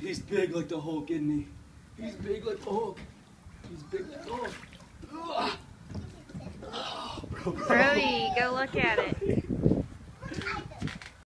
He's big like the Hulk, isn't he? He's big like the Hulk. He's big like the Hulk. Oh, bro, bro. Brody, go look at it.